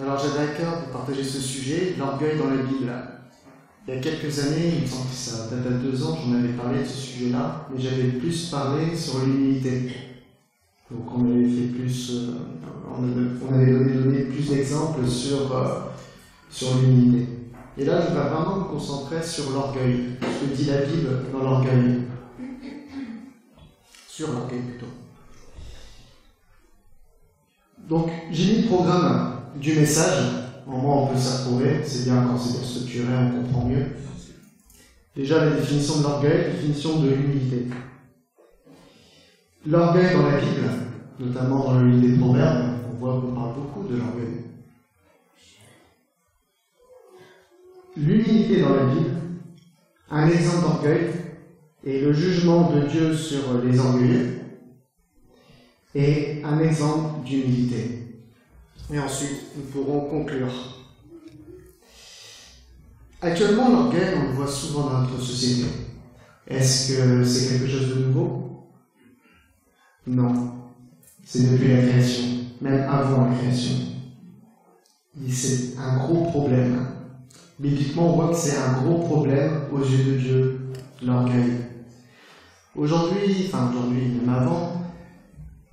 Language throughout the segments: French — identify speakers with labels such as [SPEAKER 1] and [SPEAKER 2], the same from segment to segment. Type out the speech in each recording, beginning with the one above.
[SPEAKER 1] Alors j'avais à cœur de partager ce sujet, l'orgueil dans la Bible. Il y a quelques années, il me semble que ça date à deux ans, j'en avais parlé de ce sujet-là, mais j'avais plus parlé sur l'humilité. Donc on avait fait plus, euh, on avait donné, plus d'exemples sur, euh, sur l'humilité. Et là, je vais vraiment me concentrer sur l'orgueil, ce que dit la Bible dans l'orgueil. Sur l'orgueil plutôt. Donc, j'ai mis le programme du message. En moi, on peut s'approuver. C'est bien quand c'est structuré, on comprend mieux. Déjà, la définition de l'orgueil, définition de l'humilité. L'orgueil dans la Bible, notamment dans le livre des Proverbes, on voit qu'on parle beaucoup de l'orgueil. L'humilité dans la Bible, un exemple d'orgueil, et le jugement de Dieu sur les orgueilleux, et un exemple d'humilité. Et ensuite, nous pourrons conclure. Actuellement, l'orgueil, on le voit souvent dans notre société. Est-ce que c'est quelque chose de nouveau? Non. C'est depuis la création, même avant la création. C'est un gros problème. Bibliquement, on voit que c'est un gros problème aux yeux de Dieu, l'orgueil. Aujourd'hui, enfin aujourd'hui, même avant,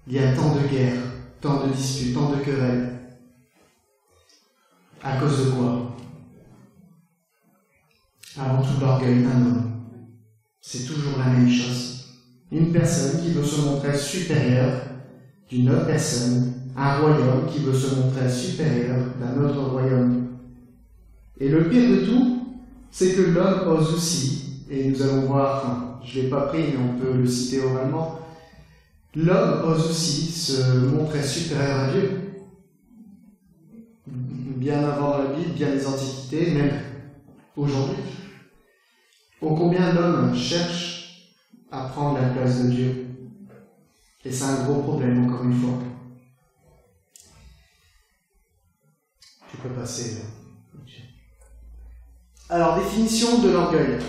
[SPEAKER 1] il y a tant de guerres, tant de disputes, tant de querelles. À cause de quoi? Avant tout l'orgueil d'un homme. C'est toujours la même chose. Une personne qui veut se montrer supérieure d'une autre personne, un royaume qui veut se montrer supérieur d'un autre royaume. Et le pire de tout, c'est que l'homme ose aussi, et nous allons voir, enfin, je ne l'ai pas pris, mais on peut le citer oralement, L'homme ose aussi se montrer supérieur à Dieu. Bien avant la Bible, bien les antiquités, même aujourd'hui. Ô combien l'homme cherche à prendre la place de Dieu? Et c'est un gros problème, encore une fois. Tu peux passer. Alors, définition de l'orgueil.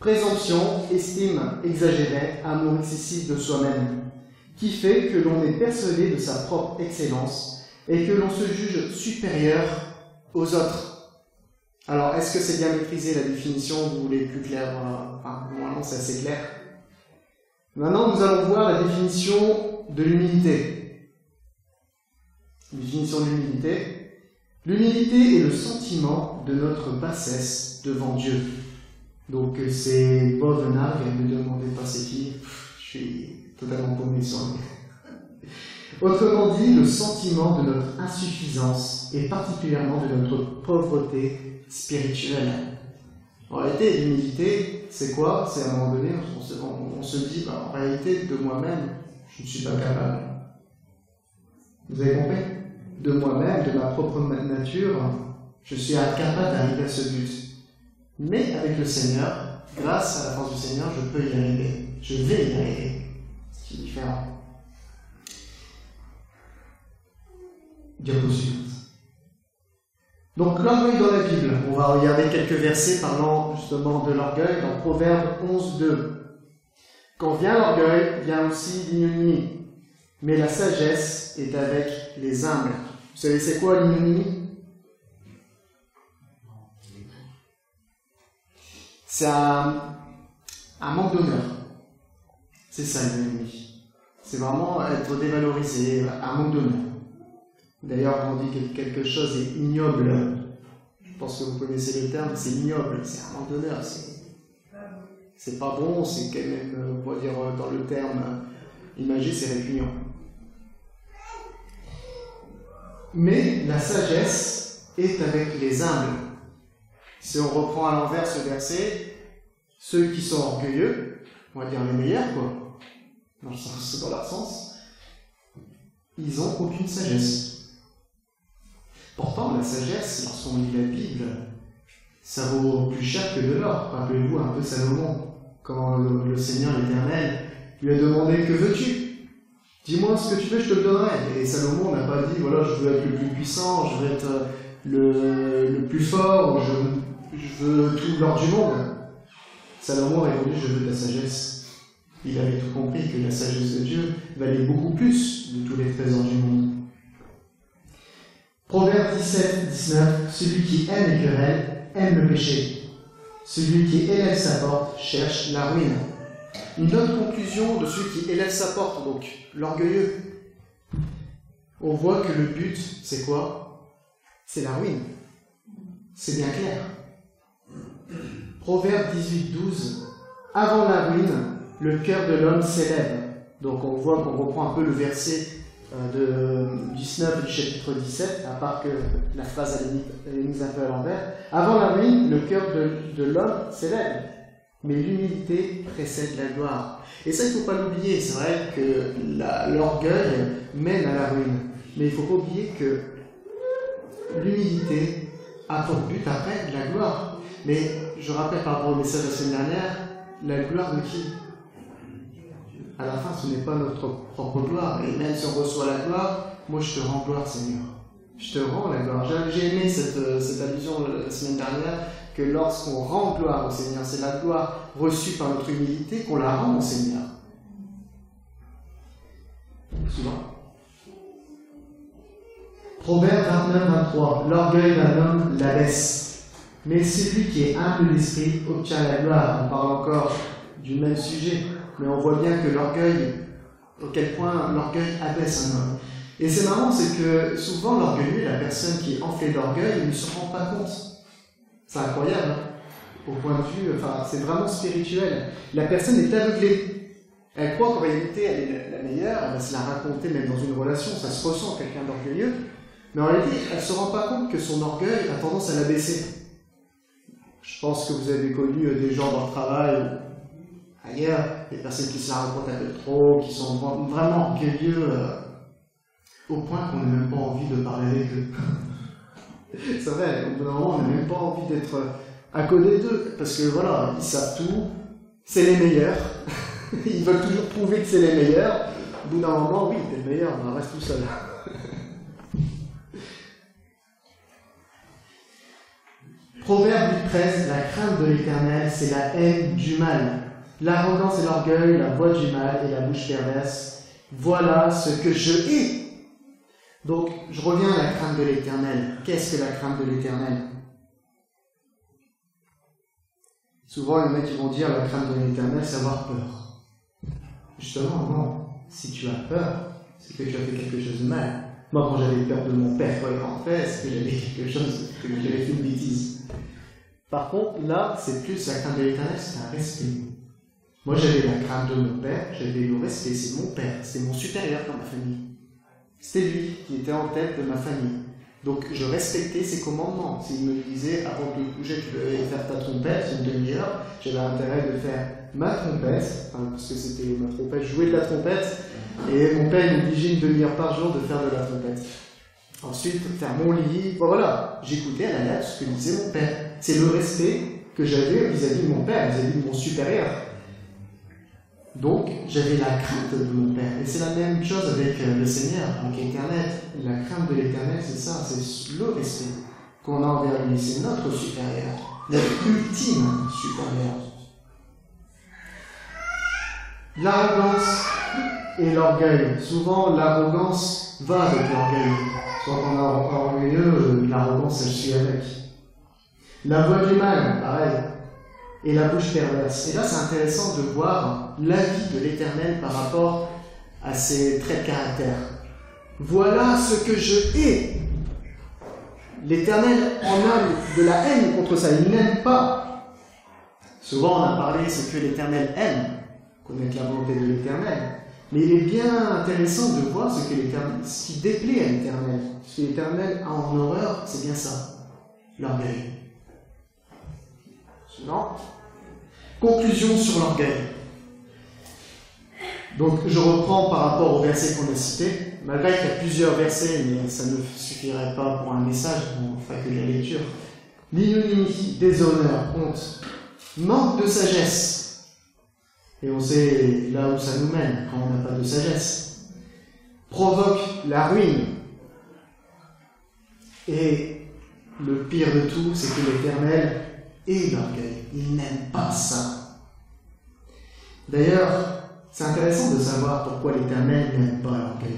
[SPEAKER 1] Présomption, estime exagérée, amour excessif de soi-même qui fait que l'on est persuadé de sa propre excellence et que l'on se juge supérieur aux autres. Alors, est-ce que c'est bien maîtrisé la définition? Vous voulez plus clair Enfin, normalement, c'est assez clair. Maintenant, nous allons voir la définition de l'humilité. Définition de l'humilité. L'humilité est le sentiment de notre bassesse devant Dieu. Donc, c'est Bovenard, ne demandez pas c'est qui? Je suis totalement paumé sur Autrement dit, le sentiment de notre insuffisance et particulièrement de notre pauvreté spirituelle. En réalité, l'humilité, c'est quoi? C'est à un moment donné, on se, dit, bah, en réalité, de moi-même, je ne suis pas capable. Vous avez compris? De moi-même, de ma propre nature, je suis incapable d'arriver à ce but. Mais avec le Seigneur, grâce à la force du Seigneur, je peux y arriver. Je vais y arriver c'est différent. Donc l'orgueil dans la Bible, on va regarder quelques versets parlant justement de l'orgueil dans Proverbe 11, 2. Quand vient l'orgueil, vient aussi l'ignominie, mais la sagesse est avec les humbles. Vous savez c'est quoi l'ignominie? C'est un, un manque d'honneur. C'est ça l'ennemi. C'est vraiment être dévalorisé, un manque d'honneur. D'ailleurs, quand on dit que quelque chose est ignoble, je pense que vous connaissez le terme, c'est ignoble, c'est un manque d'honneur. C'est pas bon, c'est quand même, on va dire dans le terme imagé, c'est répugnant. Mais la sagesse est avec les humbles. Si on reprend à l'envers ce verset, ceux qui sont orgueilleux, on va dire les meilleurs, quoi, dans, dans leur sens, ils n'ont aucune sagesse. Pourtant, la sagesse, lorsqu'on lit la Bible, ça vaut plus cher que de l'or. Rappelez-vous un peu Salomon, quand le, Seigneur l'Éternel lui a demandé Que veux-tu? Dis-moi ce que tu veux, je te le donnerai. Et Salomon n'a pas dit Voilà, je veux être le plus puissant, je veux être le, plus fort, je, je veux tout l'or du monde. Salomon a répondu Je veux ta sagesse. Il avait tout compris que la sagesse de Dieu valait beaucoup plus de tous les trésors du monde. Proverbe 17, 19, celui qui aime les querelles aime le péché. Celui qui élève sa porte cherche la ruine. Une autre conclusion de celui qui élève sa porte, donc l'orgueilleux. On voit que le but, c'est quoi? C'est la ruine. C'est bien clair. Proverbe 18, 12. Avant la ruine, le cœur de l'homme s'élève. Donc on voit qu'on reprend un peu le verset euh, de 19 du chapitre 17, à part que la phrase est mise un peu à l'envers. Avant la ruine, le cœur de, de l'homme s'élève, mais l'humilité précède la gloire. Et ça, il ne faut pas l'oublier. C'est vrai que l'orgueil mène à la ruine, mais il ne faut pas oublier que l'humilité a pour but après la gloire. Mais je rappelle par rapport au message de la semaine dernière, la gloire de qui? À la fin, ce n'est pas notre propre gloire. Et même si on reçoit la gloire, moi je te rends gloire, Seigneur. Je te rends la gloire. J'ai aimé cette, euh, cette allusion la semaine dernière, que lorsqu'on rend gloire au Seigneur, c'est la gloire reçue par notre humilité qu'on la rend au Seigneur. Souvent. Proverbe 29, 23. L'orgueil d'un homme l'abaisse. Mais celui qui est humble d'esprit obtient la gloire. On parle encore du même sujet mais on voit bien que l'orgueil, au quel point l'orgueil abaisse un homme. Et c'est marrant, c'est que souvent l'orgueilleux, la personne qui est enflée d'orgueil, ne se rend pas compte. C'est incroyable, hein au point de vue, enfin, c'est vraiment spirituel. La personne est aveuglée. Elle croit qu'en réalité, elle est la meilleure, elle va se la raconter même dans une relation, ça se ressent quelqu'un d'orgueilleux, mais en réalité, elle ne se rend pas compte que son orgueil a tendance à l'abaisser. Je pense que vous avez connu des gens dans le travail ailleurs, des personnes qui se la racontent un peu trop, qui sont vraiment orgueilleux euh, au point qu'on n'a même pas envie de parler avec eux. c'est vrai, au bout d'un moment, on n'a même pas envie d'être à côté d'eux, parce que voilà, ils savent tout, c'est les meilleurs, ils veulent toujours prouver que c'est les meilleurs. Au bout d'un moment, oui, t'es le meilleur, on reste tout seul. Proverbe 13, la crainte de l'éternel, c'est la haine du mal. L'arrogance et l'orgueil, la voix du mal et la bouche perverse, voilà ce que je hais. Donc, je reviens à la crainte de l'éternel. Qu'est-ce que la crainte de l'éternel? Souvent, les mecs vont dire la crainte de l'éternel, c'est avoir peur. Justement, non. Si tu as peur, c'est que tu as fait quelque chose de mal. Moi, quand j'avais peur de mon père quand il rentrait, c'est que j'avais quelque chose, que j'avais fait une bêtise. Par contre, là, c'est plus la crainte de l'éternel, c'est un respect. Moi, j'avais la crainte de mon père, j'avais le respect, c'est mon père, c'est mon supérieur dans ma famille. C'était lui qui était en tête de ma famille. Donc, je respectais ses commandements. S'il me disait, avant de bouger, tu devais faire ta trompette, une demi-heure, j'avais intérêt de faire ma trompette, parce que c'était ma trompette, jouer de la trompette, et mon père m'obligeait une demi-heure par jour de faire de la trompette. Ensuite, faire mon lit, voilà, j'écoutais à la lettre ce que disait mon père. C'est le respect que j'avais vis-à-vis de mon père, vis-à-vis de mon supérieur. Donc, j'avais la crainte de mon Père. Et c'est la même chose avec euh, le Seigneur, avec l'éternel. La crainte de l'éternel, c'est ça, c'est le respect qu'on a envers lui. C'est notre supérieur, notre ultime supérieur. L'arrogance et l'orgueil. Souvent, l'arrogance va avec l'orgueil. Quand on est orgueilleux, l'arrogance, elle suit avec. La voix du mal, pareil et la bouche perverse. Et là, c'est intéressant de voir l'avis de l'Éternel par rapport à ses traits de caractère. Voilà ce que je hais. L'Éternel en a de la haine contre ça. Il n'aime pas. Souvent, on a parlé ce que l'Éternel aime, connaître la volonté de l'Éternel. Mais il est bien intéressant de voir ce, que ce qui déplaît à l'Éternel. Ce que l'Éternel a en horreur, c'est bien ça, l'orgueil. Non Conclusion sur l'orgueil. Donc je reprends par rapport au verset qu'on a cité, malgré qu'il y a plusieurs versets, mais ça ne suffirait pas pour un message, on ne que la lecture. L'ignominie, déshonneur, honte, manque de sagesse. Et on sait là où ça nous mène quand on n'a pas de sagesse. Provoque la ruine. Et le pire de tout, c'est que l'Éternel et l'orgueil. Il n'aime pas ça. D'ailleurs, c'est intéressant de savoir pourquoi l'Éternel n'aime pas l'orgueil.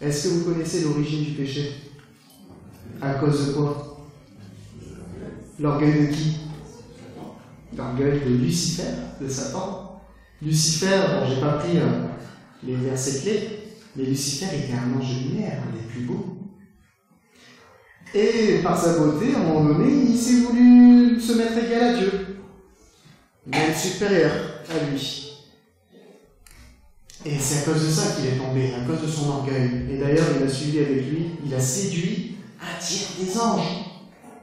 [SPEAKER 1] Est-ce que vous connaissez l'origine du péché? À cause de quoi? L'orgueil de qui? L'orgueil de Lucifer, de Satan. Lucifer, bon, j'ai pas pris euh, les versets clés, mais Lucifer était un ange lumière, un des plus beaux. Et par sa beauté, à un moment donné, il s'est voulu se mettre égal à Dieu, même supérieur à lui. Et c'est à cause de ça qu'il est tombé, à cause de son orgueil. Et d'ailleurs, il a suivi avec lui, il a séduit un tiers des anges,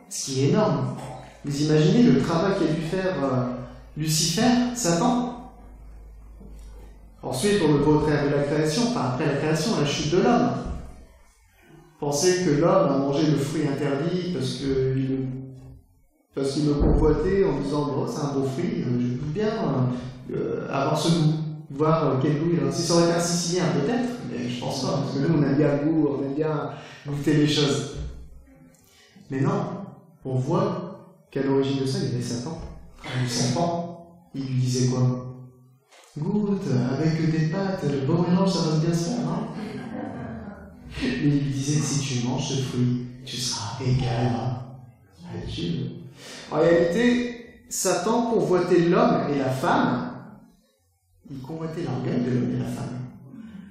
[SPEAKER 1] ce qui est énorme. Vous imaginez le travail qu'a dû faire euh, Lucifer, Satan Ensuite, on le voit au travers de la création, enfin après la création, la chute de l'homme. Pensez que l'homme a mangé le fruit interdit parce qu'il me convoitait en disant bon, c'est un beau fruit, je peux bien avoir ce goût, voir quel goût il a. Si ça aurait été un sicilien, peut-être, mais je pense pas, parce que nous on aime bien le goût, on aime bien goûter les choses. Mais non, on voit qu'à l'origine de ça, il y avait Satan. Le serpent, il lui disait quoi? Goûte, avec des pâtes, le bon mélange, ça va bien se faire, hein il disait si tu manges ce fruit, tu seras égal à Dieu. En réalité, Satan convoitait l'homme et la femme, il convoitait l'orgueil de l'homme et la femme.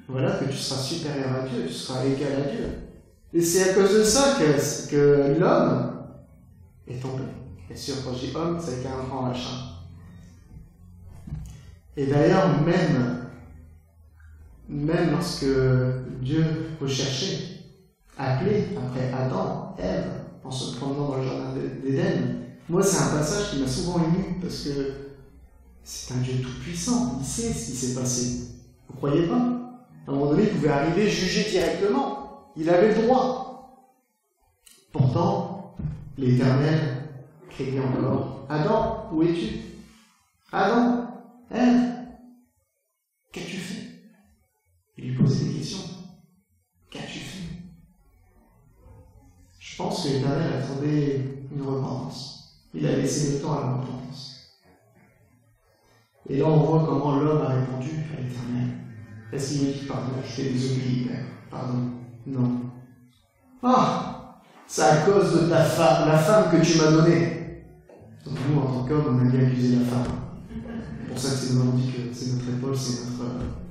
[SPEAKER 1] Voilà que tu seras supérieur à Dieu, tu seras égal à Dieu. Et c'est à cause de ça que, que l'homme est tombé. Bien sûr, quand je dis homme, c'est avec un grand machin. Et d'ailleurs, même, même lorsque Dieu recherchait, appelait après Adam, Ève, en se promenant dans le jardin d'Éden, moi c'est un passage qui m'a souvent ému parce que c'est un Dieu tout-puissant, il sait ce qui s'est passé. Vous croyez pas? À un moment donné, il pouvait arriver juger directement. Il avait le droit. Pourtant, l'Éternel criait encore Adam, où es-tu? Adam, Ève, qu'as-tu fait? Il lui posait des questions. Que l'Éternel attendait une repentance. Il a laissé le temps à la repentance. Et là, on voit comment l'homme a répondu à l'Éternel. Est-ce qu'il lui dit Pardon, je t'ai désobéi, Père Pardon. Non. Ah C'est à cause de ta femme, la femme que tu m'as donnée. Donc, nous, en tant qu'homme, on a bien accusé la femme. C'est pour ça que c'est que c'est notre épaule, c'est notre.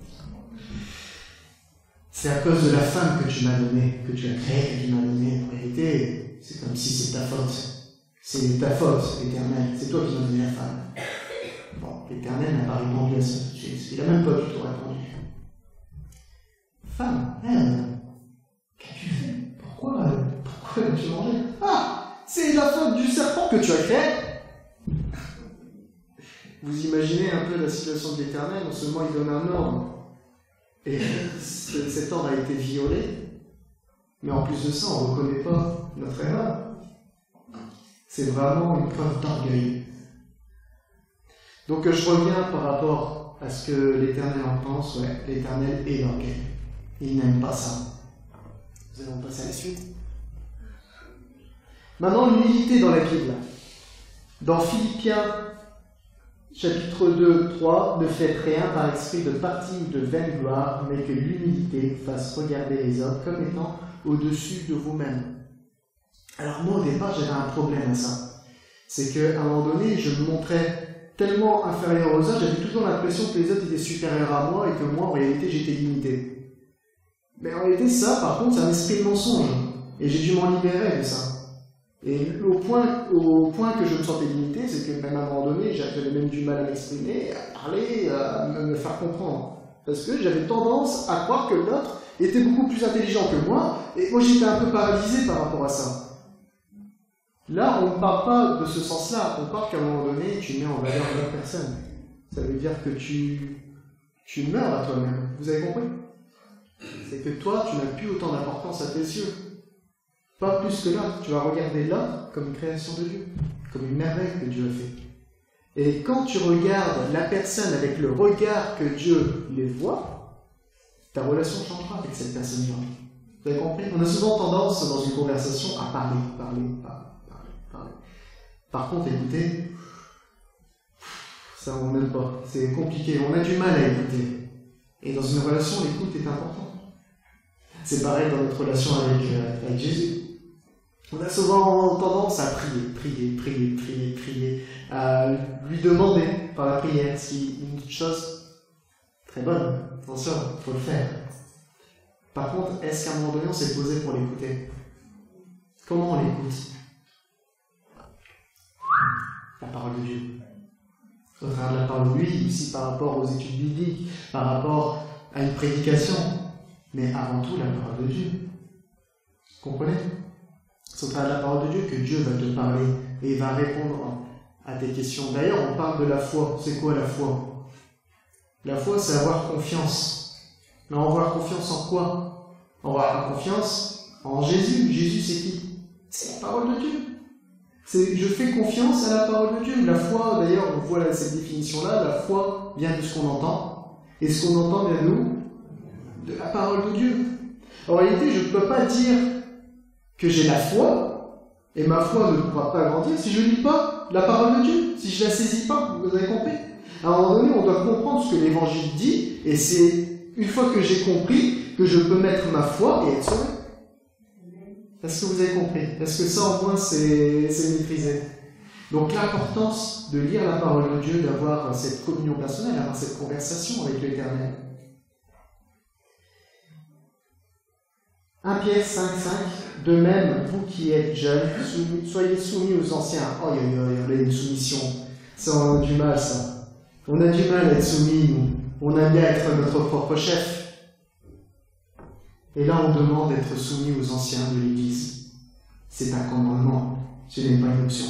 [SPEAKER 1] C'est à cause de la femme que tu m'as donnée, que tu as créée, que tu m'as donnée. En réalité, c'est comme si c'est ta faute. C'est ta faute, éternelle. C'est toi qui m'as donné la femme. Bon, l'éternel n'a pas répondu à ça tout de même pas du tout répondu. Femme, elle, qu'as-tu fait? Pourquoi, pourquoi as-tu mangé Ah C'est la faute du serpent que tu as créé Vous imaginez un peu la situation de l'éternel, non seulement il donne un ordre, et cet ordre a été violé, mais en plus de ça, on ne reconnaît pas notre erreur. C'est vraiment une preuve d'orgueil. Donc je reviens par rapport à ce que l'Éternel en pense. Ouais, l'Éternel est l'orgueil. Il n'aime pas ça. Nous allons passer à la suite. Maintenant, l'humilité dans la Bible. Dans Philippiens, chapitre 2, 3, ne faites rien par esprit de parti ou de vaine gloire, mais que l'humilité fasse regarder les autres comme étant au-dessus de vous-même. Alors moi, au départ, j'avais un problème à ça. C'est qu'à un moment donné, je me montrais tellement inférieur aux autres, j'avais toujours l'impression que les autres étaient supérieurs à moi et que moi, en réalité, j'étais limité. Mais en réalité, ça, par contre, c'est un esprit de mensonge. Et j'ai dû m'en libérer de ça. Et au point, au point que je me sentais limité, c'est que même à un moment donné, j'avais même du mal à m'exprimer, à parler, à me faire comprendre. Parce que j'avais tendance à croire que l'autre était beaucoup plus intelligent que moi, et moi j'étais un peu paralysé par rapport à ça. Là, on ne parle pas de ce sens-là, on parle qu'à un moment donné, tu mets en valeur la personne. Ça veut dire que tu, tu meurs à toi-même. Vous avez compris? C'est que toi, tu n'as plus autant d'importance à tes yeux. Pas plus que là. Tu vas regarder là comme une création de Dieu, comme une merveille que Dieu a fait. Et quand tu regardes la personne avec le regard que Dieu les voit, ta relation changera avec cette personne-là. Vous avez compris? On a souvent tendance dans une conversation à parler, parler, parler. Par contre, écouter, ça on n'aime pas. C'est compliqué. On a du mal à écouter. Et dans une relation, l'écoute est importante. C'est pareil dans notre relation avec, euh, avec Jésus. On a souvent tendance à prier, prier, prier, prier, prier, à lui demander par la prière, si une chose très bonne, attention, il faut le faire. Par contre, est-ce qu'à un moment donné, on s'est posé pour l'écouter? Comment on l'écoute? La parole de Dieu. Au la parole de lui, aussi par rapport aux études bibliques, par rapport à une prédication, mais avant tout la parole de Dieu. Vous comprenez? Travers de la parole de Dieu que Dieu va te parler et va répondre à tes questions. D'ailleurs, on parle de la foi. C'est quoi la foi? La foi, c'est avoir confiance. Mais avoir confiance en quoi? Avoir confiance en Jésus. Jésus, c'est qui? C'est la parole de Dieu. Je fais confiance à la parole de Dieu. La foi, d'ailleurs, on voit cette définition-là, la foi vient de ce qu'on entend. Et ce qu'on entend vient de nous? De la parole de Dieu. En réalité, je ne peux pas dire que j'ai la foi, et ma foi ne pourra pas grandir si je ne lis pas la parole de Dieu, si je ne la saisis pas, vous avez compris À un moment donné, on doit comprendre ce que l'Évangile dit, et c'est une fois que j'ai compris que je peux mettre ma foi et être sauvé. Est-ce que vous avez compris? Est-ce que ça, au moins, c'est maîtrisé? Donc l'importance de lire la parole de Dieu, d'avoir cette communion personnelle, d'avoir cette conversation avec l'Éternel. 1 Pierre 5, 5, de même, vous qui êtes jeunes, soyez soumis aux anciens. Oh, il y, a une soumission. Ça, on a du mal, ça. On a du mal à être soumis, nous. On aime bien être notre propre chef. Et là, on demande d'être soumis aux anciens de l'Église. C'est un commandement, ce n'est pas une option.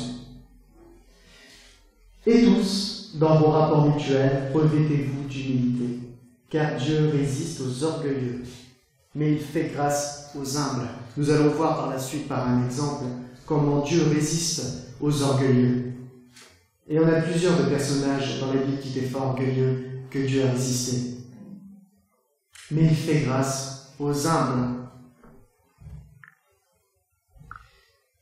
[SPEAKER 1] Et tous, dans vos rapports mutuels, revêtez-vous d'humilité, car Dieu résiste aux orgueilleux, mais il fait grâce aux humbles. Nous allons voir par la suite, par un exemple, comment Dieu résiste aux orgueilleux. Et on a plusieurs de personnages dans la Bible qui étaient fort orgueilleux que Dieu a résisté. Mais il fait grâce aux humbles.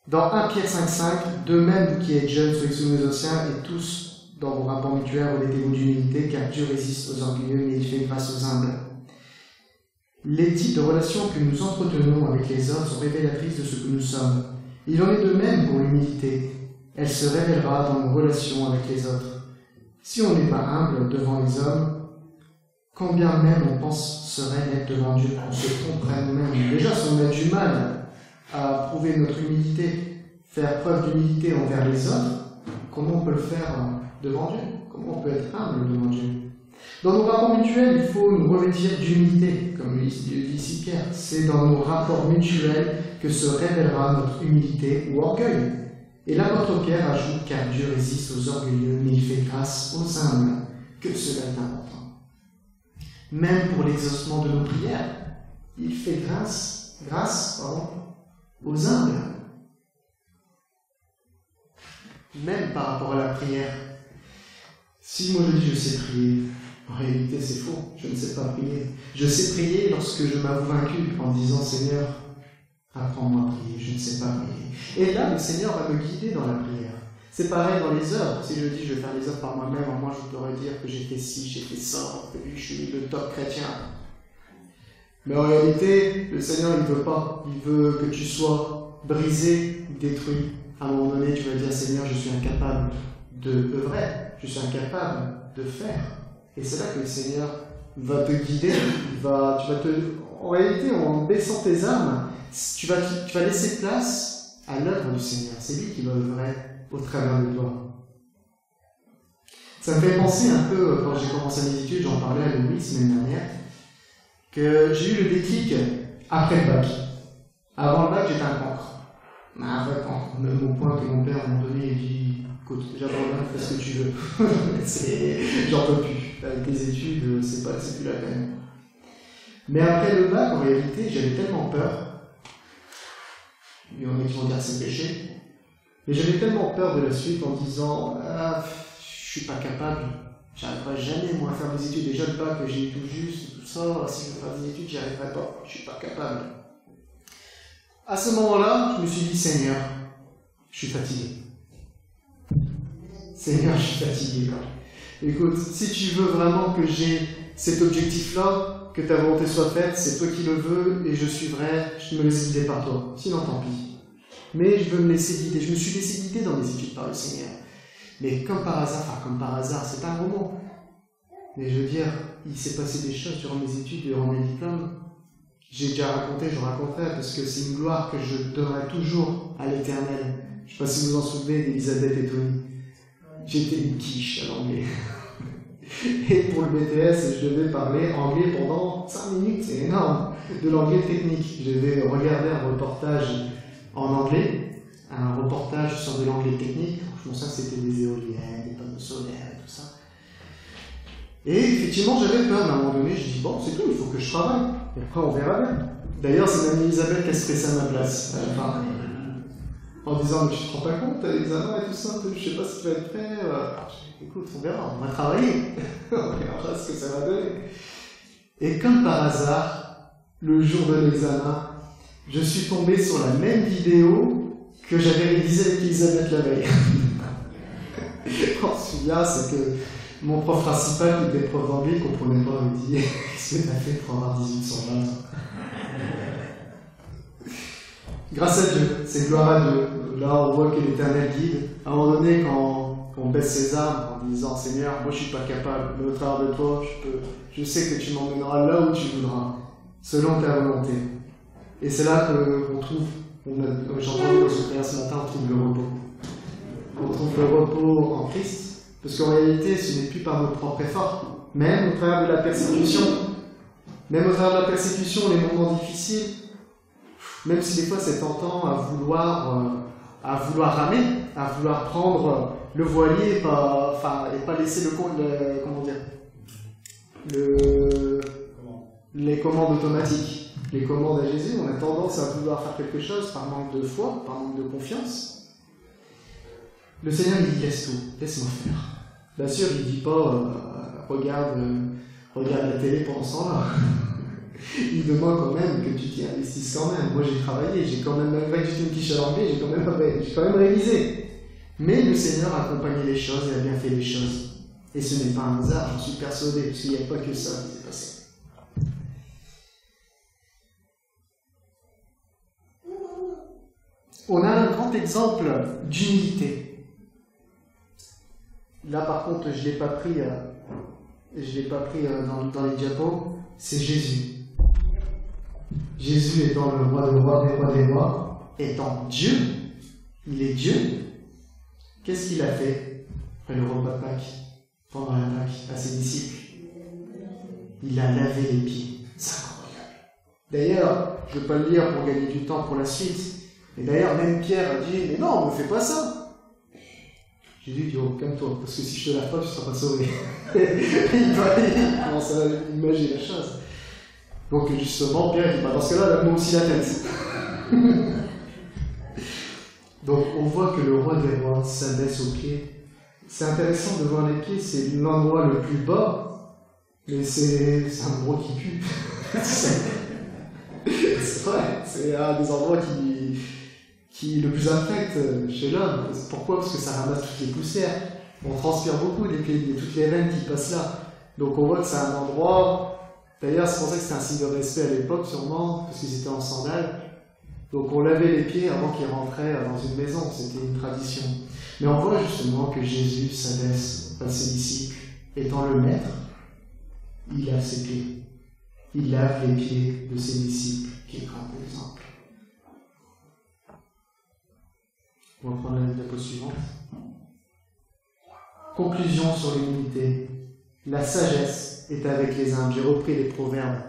[SPEAKER 1] Dans 1 Pierre 5.5, de même vous qui êtes jeunes, soyez soumis aux anciens, et tous, dans vos rapports mutuels, revêtez-vous d'humilité, car Dieu résiste aux orgueilleux, mais il fait grâce aux humbles. Les types de relations que nous entretenons avec les autres sont révélatrices de ce que nous sommes. Il en est de même pour l'humilité. Elle se révélera dans nos relations avec les autres. Si on n'est pas humble devant les hommes, combien même on pense serait être devant Dieu qu'on se comprenne nous-mêmes Déjà, si on a du mal à prouver notre humilité, faire preuve d'humilité envers les autres, comment on peut le faire devant Dieu? Comment on peut être humble devant Dieu? Dans nos rapports mutuels, il faut nous revêtir d'humilité, comme dit ici Pierre. C'est dans nos rapports mutuels que se révélera notre humilité ou orgueil. Et l'apôtre Pierre ajoute car Dieu résiste aux orgueilleux, mais il fait grâce aux humbles. Que cela est important. Même pour l'exaucement de nos prières, il fait grâce, grâce aux humbles. Même par rapport à la prière. Si moi je dis je sais prier, en réalité c'est faux, je ne sais pas prier. Je sais prier lorsque je m'avoue vaincu en disant Seigneur, apprends-moi à prier, je ne sais pas prier. Et là, le Seigneur va me guider dans la prière. C'est pareil dans les œuvres. Si je dis je vais faire les œuvres par moi-même, moi je pourrais dire que fait ci, fait ça, que je suis le top chrétien. Mais en réalité, le Seigneur, il ne veut pas. Il veut que tu sois brisé, détruit. À un moment donné, tu vas dire Seigneur, je suis incapable de œuvrer, je suis incapable de faire. Et c'est là que le Seigneur va te guider. tu vas te, en réalité, en baissant tes armes, tu vas, tu vas laisser place à l'œuvre du Seigneur. C'est lui qui va œuvrer au travers de toi. Ça me fait penser un peu, quand j'ai commencé mes études, j'en parlais à Louis semaine dernière, que j'ai eu le déclic après le bac. Avant le bac, j'étais un cancre. Un vrai cancre. Même au point que mon père, moment donné, il dit Écoute, j'abandonne, fais ce que tu veux. J'en peux plus. Avec tes études, c'est pas, c'est plus la peine. Mais après le bac, en réalité, j'avais tellement peur. Il y en a qui vont dire c'est péché. Mais j'avais tellement peur de la suite en disant ah, je suis pas capable, j'arriverai jamais moi à faire des études. Déjà le bac, j'ai tout juste, tout ça. Si je veux faire des études, j'y arriverai pas. Je suis pas capable. À ce moment-là, je me suis dit Seigneur, je suis fatigué. Seigneur, je suis fatigué. Écoute, si tu veux vraiment que j'ai cet objectif-là, que ta volonté soit faite, c'est toi qui le veux, et je suivrai, je me laisse guider par toi. Sinon, tant pis. Mais je veux me laisser guider. Je me suis laissé guider dans mes études par le Seigneur. Mais comme par hasard, enfin comme par hasard, c'est pas un roman. Mais je veux dire, il s'est passé des choses durant mes études, durant mes diplômes. J'ai déjà raconté, je raconterai, parce que c'est une gloire que je donnerai toujours à l'éternel. Je ne sais pas si vous vous en souvenez d'Elisabeth et Tony. J'étais une quiche à l'anglais. Et pour le BTS, je devais parler anglais pendant 5 minutes, c'est énorme, de l'anglais technique. Je devais regarder un reportage en anglais, un reportage sur de l'anglais technique. Je pensais que c'était des éoliennes, des panneaux solaires tout ça. Et effectivement, j'avais peur, à un moment donné, je dis bon, c'est tout, il faut que je travaille. Et après, on verra bien. D'ailleurs, c'est même Elisabeth qui a se à ma place. En disant, mais tu te rends pas compte, t'as l'examen et tout ça, je sais pas si tu vas être prêt. Euh, écoute, on verra, on va travailler. on verra ce que ça va donner. Et comme par hasard, le jour de l'examen, je suis tombé sur la même vidéo que j'avais réalisée avec Elisabeth la veille. en celui-là, c'est que mon prof principal, qui était prof d'anglais, comprenait pas, il me dit Qu'est-ce que tu as fait pour avoir 18 sur 20 Grâce à Dieu, c'est gloire à Dieu. Là, on voit que l'éternel guide. À un moment donné, quand on baisse ses armes en disant Seigneur, moi je suis pas capable, mais au travers de toi, je, peux, je sais que tu m'emmèneras là où tu voudras, selon ta volonté. Et c'est là qu'on trouve, comme j'ai entendu dans ce ce matin, on trouve le repos. On trouve le repos en Christ, parce qu'en réalité, ce n'est plus par notre propre effort, même au travers de la persécution, même au travers de la persécution, les moments difficiles, même si des fois c'est tentant à vouloir, euh, ramer, à vouloir prendre le voilier et pas, laisser le, le comment dire, le, les commandes automatiques, les commandes à Jésus, on a tendance à vouloir faire quelque chose par manque de foi, par manque de confiance. Le Seigneur dit laisse tout, laisse-moi faire. Bien sûr, il dit pas euh, regarde, euh, regarde la télé pendant ce temps-là il demande quand même que tu t'y investisses quand même. Moi, j'ai travaillé, j'ai quand même, malgré que une quiche à l'anglais, j'ai quand, même, quand même réalisé. Mais le Seigneur a accompagné les choses et a bien fait les choses. Et ce n'est pas un hasard, j'en suis persuadé, parce qu'il n'y a pas que ça qui s'est passé. On a un grand exemple d'humilité. Là, par contre, je ne l'ai pas pris, euh, je pas pris euh, dans les diapos, c'est Jésus. Jésus étant le roi des rois des rois des rois, étant Dieu, il est Dieu, qu'est-ce qu'il a fait après le repas de Pâques, pendant la Pâques, à ses disciples? Il a lavé les pieds. C'est incroyable. D'ailleurs, je ne veux pas le lire pour gagner du temps pour la suite, mais d'ailleurs, même Pierre a dit Mais non, ne fais pas ça Jésus dit Oh, calme-toi, parce que si je te lave pas, tu ne seras pas sauvé. il commence à imaginer la chose. Donc justement, Pierre dit, bah, dans ce cas-là, lave-moi aussi la tête. Donc on voit que le roi des rois s'abaisse aux pieds. C'est intéressant de voir les pieds, c'est l'endroit le plus bas, mais c'est un endroit qui pue. c'est vrai, c'est un des endroits qui, qui est le plus infect chez l'homme. Pourquoi? Parce que ça ramasse toutes les poussières. On transpire beaucoup des pieds, il y a toutes les veines qui passent là. Donc on voit que c'est un endroit D'ailleurs, c'est pour ça que c'était un signe de respect à l'époque, sûrement, parce qu'ils étaient en sandales. Donc on lavait les pieds avant qu'ils rentraient dans une maison, c'était une tradition. Mais on voit justement que Jésus s'adresse à ses disciples. Étant le maître, il lave ses pieds. Il lave les pieds de ses disciples, qui grand exemple. On va prendre la diapo suivante. Conclusion sur l'unité. La sagesse est avec les humbles. J'ai repris les proverbes.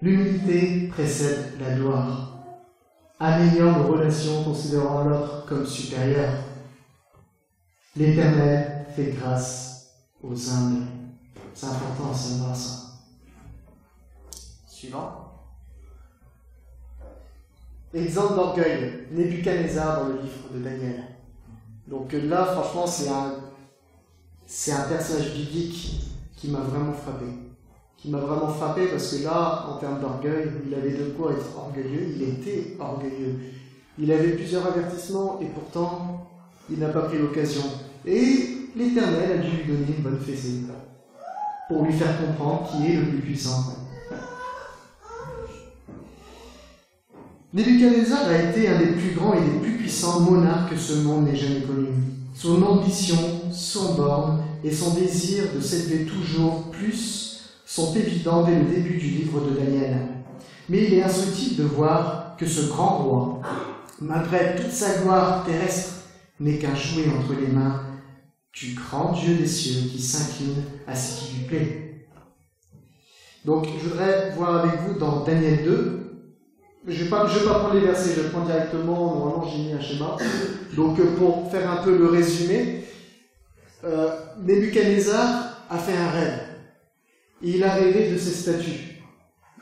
[SPEAKER 1] L'humilité précède la gloire. Améliore nos relations considérant l'autre comme supérieur. L'Éternel fait grâce aux humbles. C'est important de savoir ça. Suivant. Exemple d'orgueil, Nebuchadnezzar dans le livre de Daniel. Donc là, franchement, c'est un c'est un personnage biblique qui m'a vraiment frappé. Qui m'a vraiment frappé parce que là, en termes d'orgueil, il avait de quoi être orgueilleux, il était orgueilleux. Il avait plusieurs avertissements et pourtant, il n'a pas pris l'occasion. Et l'Éternel a dû lui donner une bonne fessée. pour lui faire comprendre qui est le plus puissant. Nebuchadnezzar a été un des plus grands et des plus puissants monarques que ce monde n'ait jamais connu. Son ambition, son borne et son désir de s'élever toujours plus sont évidents dès le début du livre de Daniel. Mais il est instructif de voir que ce grand roi, malgré toute sa gloire terrestre, n'est qu'un jouet entre les mains du grand Dieu des cieux qui s'incline à ce qui lui plaît. Donc je voudrais voir avec vous dans Daniel 2, je ne vais, pas, prendre les versets, je vais prendre directement, normalement j'ai mis un schéma. Donc pour faire un peu le résumé, euh, Nebuchadnezzar a fait un rêve. il a rêvé de ses statues.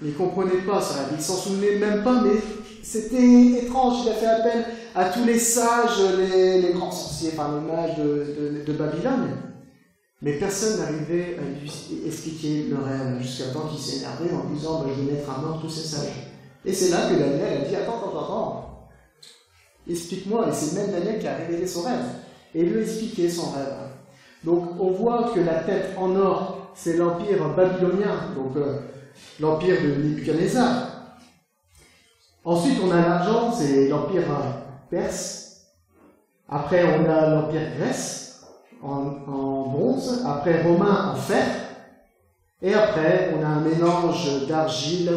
[SPEAKER 1] Il ne comprenait pas ça, il s'en souvenait même pas, mais c'était étrange. Il a fait appel à tous les sages, les, grands sorciers, enfin les mages de, Babylone. Mais personne n'arrivait à expliquer le rêve, jusqu'à temps qu'il s'est en disant bah, Je vais mettre à mort tous ces sages. Et c'est là que Daniel a dit Attends, attends, attends, explique-moi. Et c'est même Daniel qui a révélé son rêve. Et lui a expliqué son rêve. Donc on voit que la tête en or, c'est l'empire babylonien, donc euh, l'empire de Nebuchadnezzar. Ensuite, on a l'argent, c'est l'empire perse. Après, on a l'empire grèce en, en bronze. Après, romain en fer. Et après, on a un mélange d'argile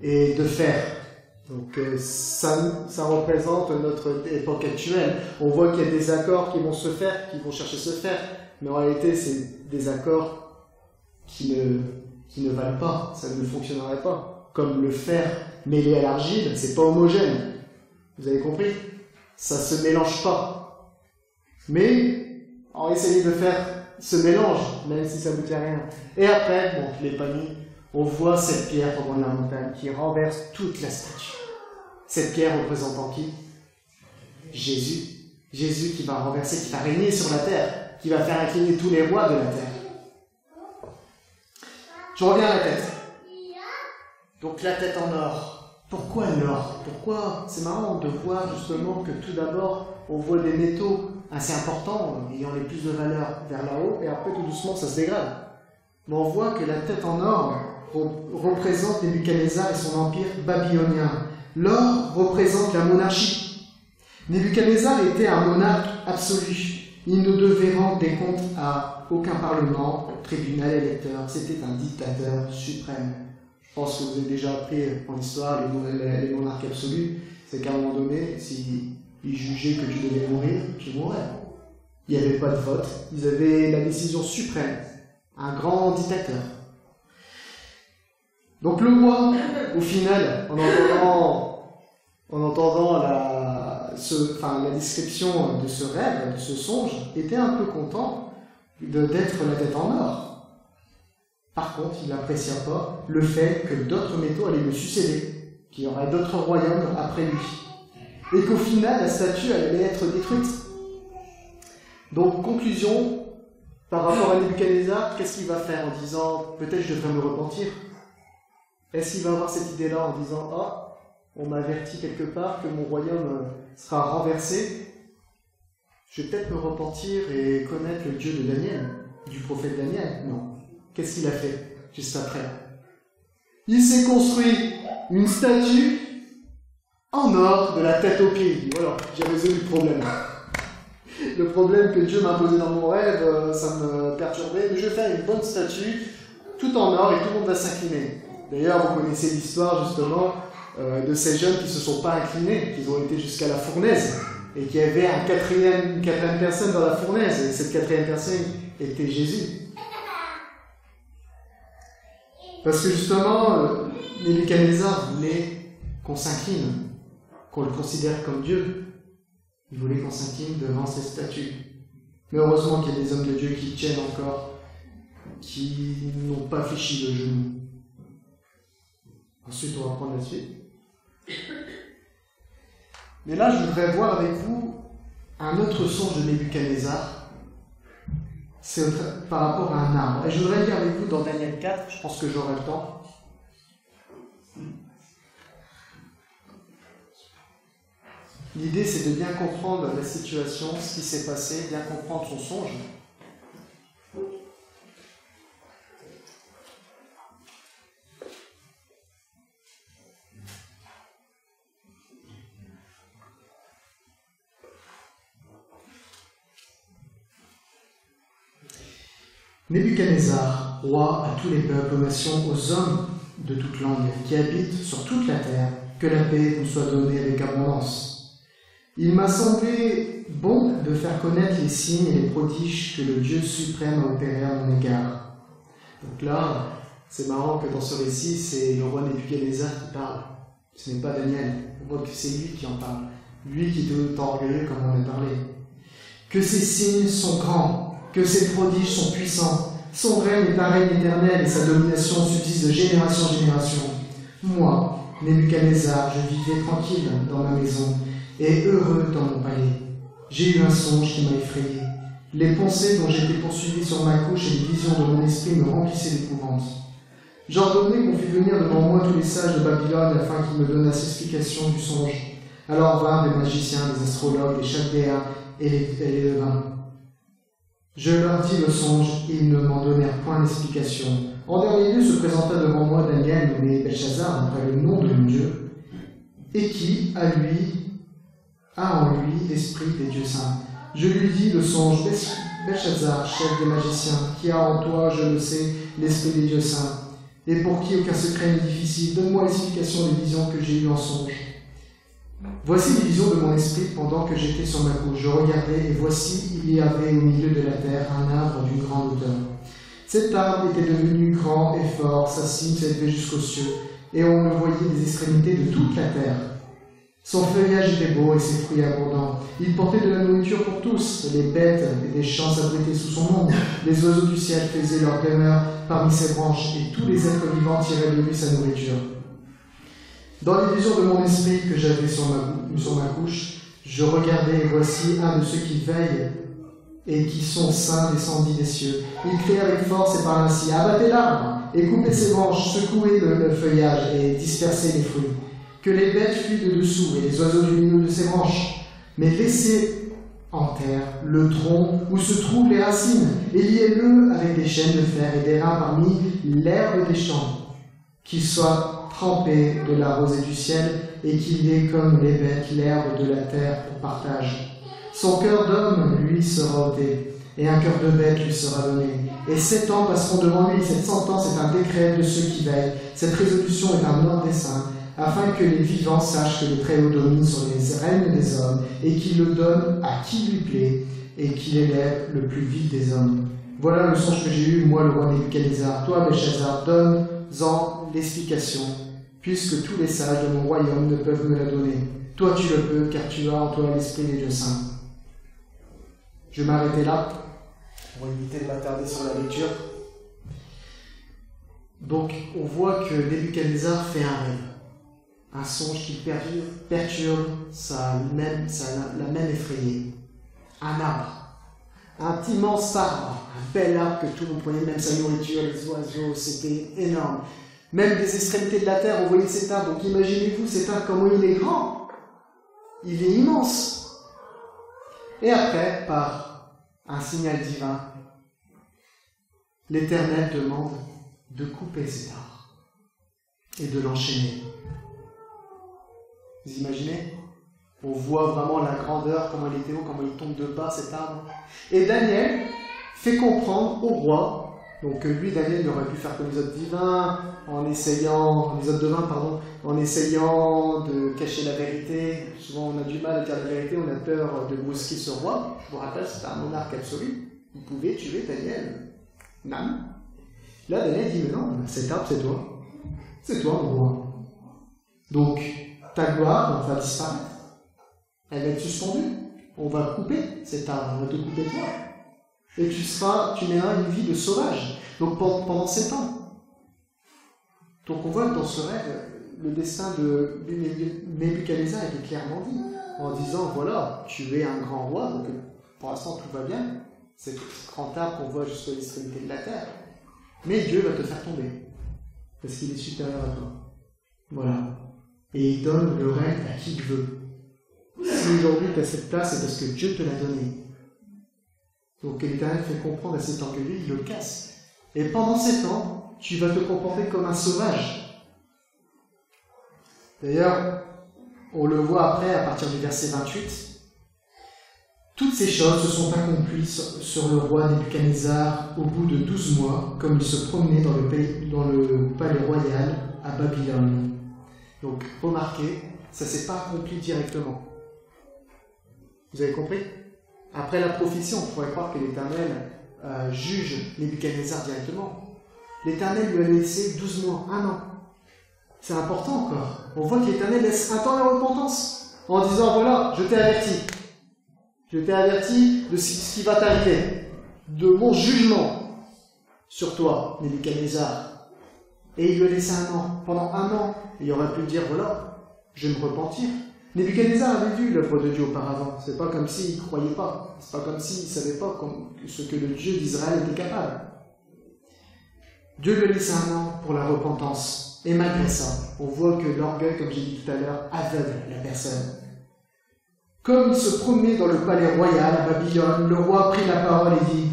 [SPEAKER 1] et de fer. Donc euh, ça, ça représente notre époque actuelle. On voit qu'il y a des accords qui vont se faire, qui vont chercher à se faire, mais en réalité c'est des accords qui ne, valent pas, ça ne fonctionnerait pas. Comme le fer mêlé à l'argile, c'est pas homogène. Vous avez compris? Ça se mélange pas. Mais on va essayer de faire ce mélange, même si ça ne à rien. Et après, bon, je l'ai pas mis, on voit cette pierre tomber la montagne qui renverse toute la statue. Cette pierre représentant qui? Jésus. Jésus qui va renverser, qui va régner sur la terre, qui va faire incliner tous les rois de la terre. Je reviens à la tête. Donc la tête en or. Pourquoi l'or? Pourquoi? C'est marrant de voir justement que tout d'abord, on voit des métaux assez importants, ayant les plus de valeur vers là-haut, et après tout doucement ça se dégrade. Mais on voit que la tête en or représente Nebuchadnezzar et son empire babylonien. L'or représente la monarchie. Nebuchadnezzar était un monarque absolu. Il ne devait rendre des comptes à aucun parlement, tribunal électeur. C'était un dictateur suprême. Je pense que vous avez déjà appris en histoire les, monarques absolus. C'est qu'à un moment donné, s'ils jugeaient que tu devais mourir, tu mourrais. Il n'y avait pas de vote. Ils avaient la décision suprême. Un grand dictateur. Donc le roi, au final, en entendant, en entendant la, la description de ce rêve, de ce songe, était un peu content d'être la tête en or. Par contre, il n'apprécia pas le fait que d'autres métaux allaient le succéder, qu'il y aurait d'autres royaumes après lui, et qu'au final, la statue allait être détruite. Donc, conclusion, par rapport à Nebuchadnezzar, qu'est-ce qu'il va faire en disant peut-être je devrais me repentir? Est-ce qu'il va avoir cette idée-là en disant Ah, on m'a averti quelque part que mon royaume euh, sera renversé Je vais peut-être me repentir et connaître le Dieu de Daniel, du prophète Daniel Non. Qu'est-ce qu'il a fait juste après? Il s'est construit une statue en or de la tête aux pieds. Voilà, j'ai résolu le problème. Le problème que Dieu m'a posé dans mon rêve, euh, ça me perturbait. Mais je vais faire une bonne statue, tout en or, et tout le monde va s'incliner. D'ailleurs, vous connaissez l'histoire justement euh, de ces jeunes qui ne se sont pas inclinés, qui ont été jusqu'à la fournaise, et qui avait un quatrième, une quatrième personne dans la fournaise, et cette quatrième personne était Jésus. Parce que justement, euh, Nebuchadnezzar voulait qu'on s'incline, qu'on le considère comme Dieu. Il voulait qu'on s'incline devant ses statues. Mais heureusement qu'il y a des hommes de Dieu qui tiennent encore, qui n'ont pas fléchi le genou. Ensuite, on va prendre la suite. Mais là, je voudrais voir avec vous un autre songe de Nebuchadnezzar. C'est par rapport à un arbre. Et je voudrais lire avec vous dans Daniel 4, je pense que j'aurai le temps. L'idée, c'est de bien comprendre la situation, ce qui s'est passé, bien comprendre son songe. Nebuchadnezzar, roi à tous les peuples, aux nations, aux hommes de toute langue, qui habitent sur toute la terre, que la paix vous soit donnée avec abondance. Il m'a semblé bon de faire connaître les signes et les prodiges que le Dieu suprême a opérés à mon égard. Donc là, c'est marrant que dans ce récit, c'est le roi Nebuchadnezzar qui parle. Ce n'est pas Daniel. On voit que c'est lui qui en parle. Lui qui est autant comme on a parlé. Que ces signes sont grands, que ces prodiges sont puissants. Son règne est un règne éternel et sa domination subsiste de génération en génération. Moi, Nebuchadnezzar, je vivais tranquille dans ma maison et heureux dans mon palais. J'ai eu un songe qui m'a effrayé. Les pensées dont j'étais poursuivi sur ma couche et les visions de mon esprit me remplissaient d'épouvante. J'ordonnais qu'on fît venir devant moi tous les sages de Babylone afin qu'ils me donnassent explication du songe. Alors vinrent des magiciens, des astrologues, des chaldéens et les, et devins. Je leur dis le songe, ils ne m'en donnèrent point d'explication. En dernier lieu se présenta devant moi Daniel, nommé Belshazzar, après le nom de mon Dieu, et qui, à lui, a en lui l'esprit des dieux saints. Je lui dis le songe, Belshazzar, chef des magiciens, qui a en toi, je le sais, l'esprit des dieux saints, et pour qui aucun secret n'est difficile, donne-moi l'explication des visions que j'ai eues en songe. Voici les visions de mon esprit pendant que j'étais sur ma couche. Je regardais, et voici, il y avait au milieu de la terre un arbre d'une grande hauteur. Cet arbre était devenu grand et fort, sa cime s'élevait jusqu'aux cieux, et on le voyait des extrémités de toute la terre. Son feuillage était beau et ses fruits abondants. Il portait de la nourriture pour tous. Les bêtes et des champs s'abritaient sous son ombre. Les oiseaux du ciel faisaient leur demeure parmi ses branches, et tous les êtres vivants tiraient de lui sa nourriture. Dans les visions de mon esprit que j'avais sur ma, sur ma couche, je regardais et voici un de ceux qui veillent et qui sont saints descendit des cieux. Il cria avec force et par ainsi Abattez l'arbre et coupez ses branches, secouez le, feuillage et dispersez les fruits. Que les bêtes fuient de dessous et les oiseaux du milieu de ses branches. Mais laissez en terre le tronc où se trouvent les racines et liez-le avec des chaînes de fer et des reins parmi l'herbe des champs, qu'il soit trempé de la rosée du ciel, et qu'il ait comme les bêtes l'herbe de la terre pour partage. Son cœur d'homme, lui, sera ôté, et un cœur de bête lui sera donné. Et sept ans passeront devant lui, cette sentence est un décret de ceux qui veillent, cette résolution est un ordre des saints, afin que les vivants sachent que le Très-Haut domine sur les règnes des hommes, et qu'il le donne à qui lui plaît, et qu'il élève le plus vif des hommes. Voilà le songe que j'ai eu, moi, le roi Nebuchadnezzar. Toi, Belshazzar, donne-en l'explication puisque tous les sages de mon royaume ne peuvent me la donner. Toi tu le peux, car tu as en toi l'esprit des dieux saints. Je m'arrêter là pour éviter de m'attarder sur la lecture. Donc, on voit que Nebuchadnezzar fait un rêve, un songe qui perturbe, ça, même, ça l'a même effrayé. Un arbre, un immense arbre, un bel arbre que tout le monde prenait, même sa nourriture, les oiseaux, c'était énorme. Même des extrémités de la terre, on voyait cet arbre. Donc imaginez-vous cet arbre, comment il est grand. Il est immense. Et après, par un signal divin, l'Éternel demande de couper cet arbre et de l'enchaîner. Vous imaginez? On voit vraiment la grandeur, comment il était haut, comment il tombe de bas cet arbre. Et Daniel fait comprendre au roi donc euh, lui, Daniel, il aurait pu faire comme les autres divins, en essayant, les autres devins, pardon, en essayant de cacher la vérité. Souvent, on a du mal à dire la vérité, on a peur de brusquer ce roi. Je vous rappelle, c'était un monarque absolu. Il pouvait tuer Daniel. Nam. Là, Daniel dit, mais non, cet arbre, c'est toi. C'est toi, mon roi. Donc, ta gloire, va disparaître. Elle va être suspendue. On va couper cet arbre, on va te couper toi et tu seras, tu mèneras une vie de sauvage. Donc pendant sept ans. Donc on voit que dans ce rêve, le destin de Nebuchadnezzar était clairement dit, en disant voilà, tu es un grand roi, donc pour l'instant tout va bien, c'est ce grand arbre qu'on voit jusqu'à l'extrémité de la terre. Mais Dieu va te faire tomber, parce qu'il est supérieur à toi. Voilà. Et il donne le rêve à qui il veut. Si aujourd'hui tu as cette place, c'est parce que Dieu te l'a donné. Donc l'Éternel fait comprendre à cet orgueilleux, il le casse. Et pendant sept ans, tu vas te comporter comme un sauvage. D'ailleurs, on le voit après à partir du verset 28. Toutes ces choses se sont accomplies sur le roi Nebuchadnezzar au bout de douze mois, comme il se promenait dans le, dans le palais royal à Babylone. Donc, remarquez, ça ne s'est pas accompli directement. Vous avez compris? Après la prophétie, on pourrait croire que l'Éternel euh, juge Nebuchadnezzar directement. L'Éternel lui a laissé douze mois, un an. C'est important encore. On voit que l'Éternel laisse un temps la repentance en disant voilà, je t'ai averti. Je t'ai averti de ce qui va t'arriver, de mon jugement sur toi, Nebuchadnezzar. Et il lui a laissé un an. Pendant un an, il aurait pu dire voilà, je vais me repentir. Nebuchadnezzar avait vu l'œuvre de Dieu auparavant. C'est pas comme s'il ne croyait pas. C'est pas comme s'il ne savait pas ce que le Dieu d'Israël était capable. Dieu lui a laissé un an pour la repentance. Et malgré ça, on voit que l'orgueil, comme j'ai dit tout à l'heure, aveugle la personne. Comme il se promenait dans le palais royal à Babylone, le roi prit la parole et dit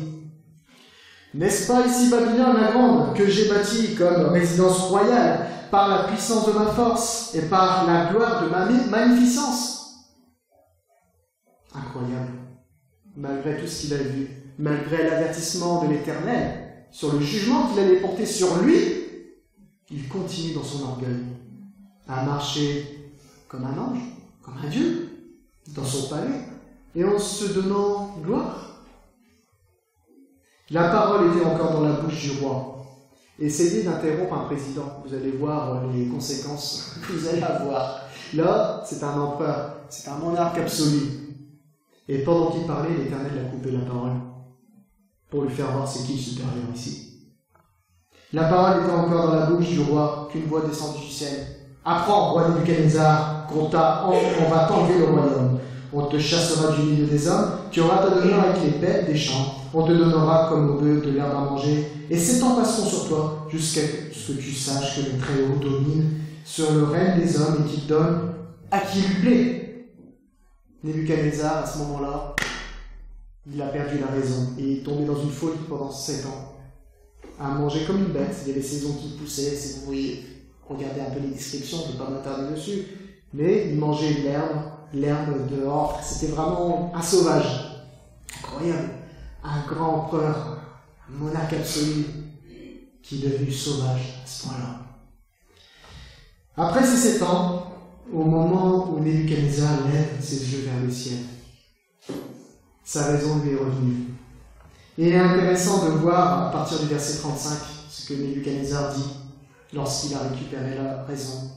[SPEAKER 1] N'est-ce pas ici Babylone la grande que j'ai bâtie comme résidence royale la puissance de ma force et par la gloire de ma magnificence Incroyable. Malgré tout ce qu'il a vu, malgré l'avertissement de l'Éternel sur le jugement qu'il allait porter sur lui, il continue dans son orgueil à marcher comme un ange, comme un Dieu, dans son palais et en se donnant gloire. La parole était encore dans la bouche du roi. Essayez d'interrompre un président, vous allez voir les conséquences que vous allez avoir. Là, c'est un empereur, c'est un monarque absolu. Et pendant qu'il parlait, l'Éternel a coupé la parole pour lui faire voir c'est qui le supérieur ici. La parole était encore dans la bouche du roi qu'une voix descendue du ciel. Apprends, roi Nebuchadnezzar, qu'on on va t'enlever le royaume. On te chassera du milieu des hommes, tu auras ta demeure avec les bêtes des champs, on te donnera comme au bœuf de l'herbe à manger, et sept ans passeront sur toi, jusqu'à ce que tu saches que le Très-Haut domine sur le règne des hommes et qu'il donne à qui lui plaît. Nebuchadnezzar, à ce moment-là, il a perdu la raison et est tombé dans une folie pendant sept ans, à manger comme une bête. Il y avait des saisons qui poussaient, si vous voyez, regardez un peu les descriptions, je ne vais pas m'attarder dessus, mais il mangeait l'herbe, l'herbe dehors. C'était vraiment un sauvage. Incroyable. Un grand empereur, un monarque absolu, qui est devenu sauvage à ce point-là. Après ces sept ans, au moment où Nebuchadnezzar lève ses yeux vers le ciel, sa raison lui est revenue. Et il est intéressant de voir à partir du verset 35 ce que Nebuchadnezzar dit lorsqu'il a récupéré la raison.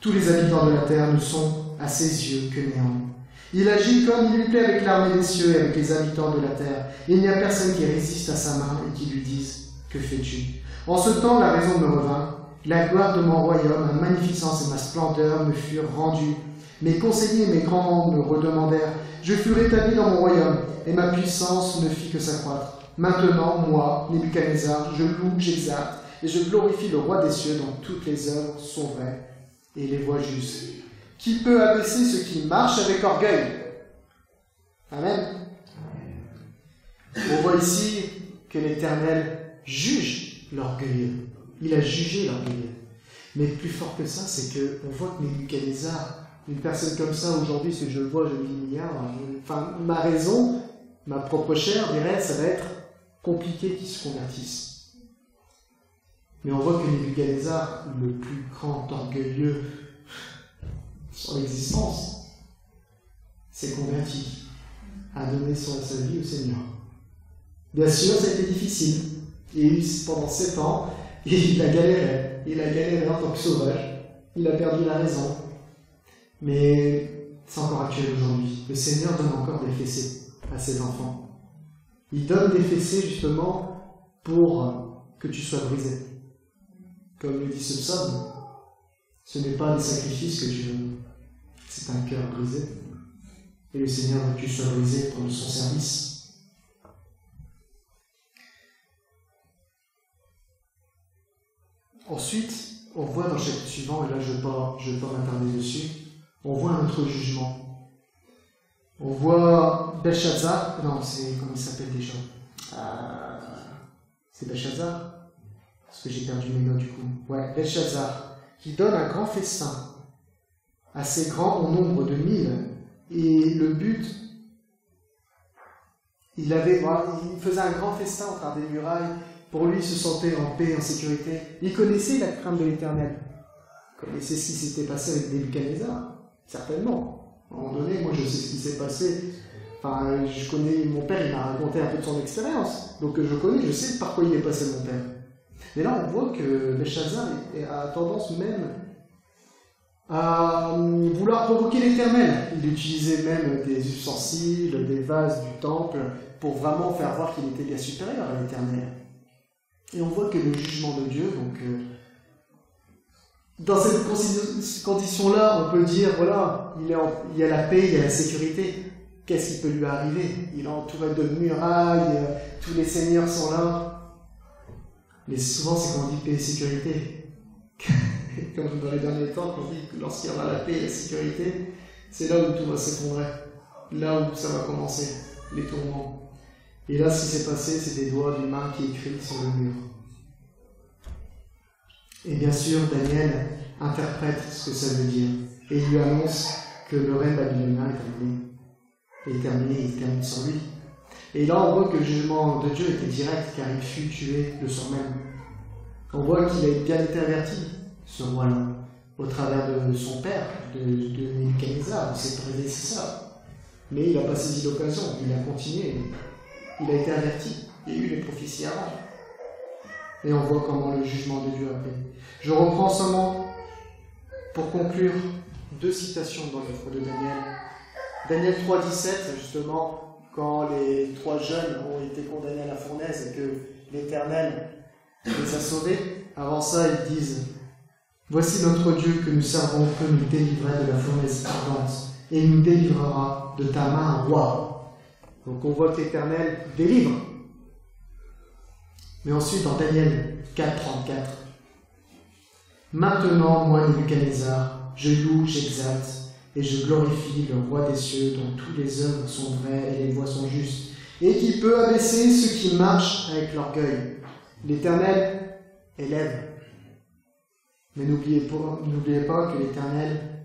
[SPEAKER 1] Tous les habitants de la terre ne sont à ses yeux que néant. Il agit comme il lui plaît avec l'armée des cieux et avec les habitants de la terre. Il n'y a personne qui résiste à sa main et qui lui dise Que fais-tu? En ce temps, la raison me revint. La gloire de mon royaume, ma magnificence et ma splendeur me furent rendues. Mes conseillers et mes grands me redemandèrent. Je fus rétabli dans mon royaume, et ma puissance ne fit que s'accroître. Maintenant, moi, Nebuchadnezzar, je loue, j'exalte, et je glorifie le roi des cieux dont toutes les œuvres sont vraies et les voies justes. Qui peut abaisser ce qui marche avec orgueil? Amen. On voit ici que l'Éternel juge l'orgueilleux. Il a jugé l'orgueilleux. Mais plus fort que ça, c'est que on voit que Nebuchadnezzar, une personne comme ça aujourd'hui, si je le vois, je me dis, enfin, ma raison, ma propre chair dirait, ça va être compliqué qu'il se convertisse. Mais on voit que Nebuchadnezzar, le plus grand orgueilleux son existence, s'est converti, a donné son, sa vie au Seigneur? Bien sûr, c'était difficile. Et pendant sept ans, il a galéré. Il a galéré en tant que sauvage. Il a perdu la raison. Mais c'est encore actuel aujourd'hui. Le Seigneur donne encore des fessées à ses enfants. Il donne des fessées justement pour que tu sois brisé. Comme le dit ce psaume, ce n'est pas des sacrifices que tu veux, c'est un cœur brisé. Et le Seigneur veut que tu sois brisé pour son service. Ensuite, on voit dans le chapitre suivant, et là je ne vais pas, pas dessus, on voit un autre jugement. On voit Belshazzar, non, c'est comment il s'appelle déjà? Euh, C'est Belshazzar? Parce que j'ai perdu mes notes du coup. Ouais, Belshazzar qui donne un grand festin, assez grand au nombre de mille. Et le but, il, avait, il faisait un grand festin au travers des murailles. Pour lui, il se sentait en paix, en sécurité. Il connaissait la crainte de l'éternel. Il connaissait ce qui s'était passé avec Nebuchadnezzar. Certainement. À un moment donné, moi je sais ce qui s'est passé. Enfin, je connais mon père, il m'a raconté un peu de son expérience. Donc je connais, je sais par quoi il est passé mon père. Mais là, on voit que Belshazzar a tendance même à vouloir provoquer l'éternel. Il utilisait même des ustensiles, des vases du temple pour vraiment faire voir qu'il était bien supérieur à l'éternel. Et on voit que le jugement de Dieu, donc, euh, dans cette condition-là, on peut dire, voilà, il, il y a la paix, il y a la sécurité. Qu'est-ce qui peut lui arriver? Il est entouré de murailles, euh, tous les seigneurs sont là. Mais souvent, c'est quand on dit paix et sécurité. Comme dans les derniers temps, on dit que lorsqu'il y aura la paix et la sécurité, c'est là où tout va s'effondrer. Là où ça va commencer, les tourments. Et là, ce qui s'est passé, c'est des doigts d'humains qui écrivent sur le mur. Et bien sûr, Daniel interprète ce que ça veut dire. Et il lui annonce que le règne babylonien est terminé. Est terminé, il termine sur lui. Et là, on voit que le jugement de Dieu était direct, car il fut tué le soir même. On voit qu'il a bien été averti, ce roi-là, au travers de son père, de, de Nebuchadnezzar, de ses prédécesseurs. Mais il n'a pas saisi l'occasion, il a continué. Il a été averti. Il y a eu les prophéties avant. Et on voit comment le jugement de Dieu a fait. Je reprends seulement, pour conclure, deux citations dans l'œuvre de Daniel. Daniel 3.17, justement, quand les trois jeunes ont été condamnés à la fournaise et que l'Éternel les a sauvés. Avant ça, ils disent Voici notre Dieu que nous servons peut nous délivrer de la fournaise ardente et nous délivrera de ta main, roi. Donc on voit l'Éternel délivre. Mais ensuite, dans Daniel 4, 34, Maintenant, moi, Nebuchadnezzar, je loue, j'exalte et je glorifie le roi des cieux dont toutes les œuvres sont vraies et les voies sont justes, et qui peut abaisser ceux qui marchent avec l'orgueil. L'Éternel élève. Mais n'oubliez pas, que l'Éternel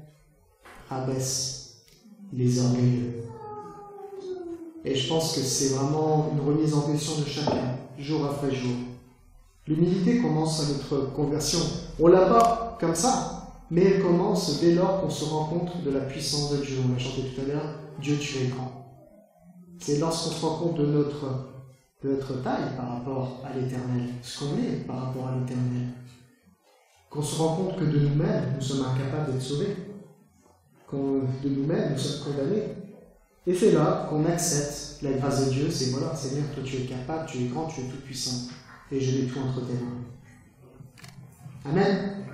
[SPEAKER 1] abaisse les orgueilleux. Et je pense que c'est vraiment une remise en question de chacun, jour après jour. L'humilité commence à notre conversion. On l'a pas comme ça, mais elle commence dès lors qu'on se rend compte de la puissance de Dieu. On l'a chanté tout à l'heure, Dieu tu es grand. C'est lorsqu'on se rend compte de notre, de notre taille par rapport à l'éternel, ce qu'on est par rapport à l'éternel, qu'on se rend compte que de nous-mêmes, nous sommes incapables d'être sauvés, qu'on de nous-mêmes, nous sommes condamnés. Et c'est là qu'on accepte la grâce de Dieu, c'est voilà, Seigneur, toi tu es capable, tu es grand, tu es tout puissant, et je mets tout entre tes mains. Amen.